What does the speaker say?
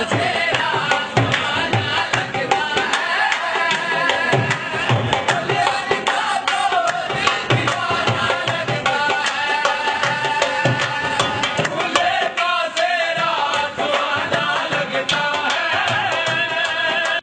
the tree.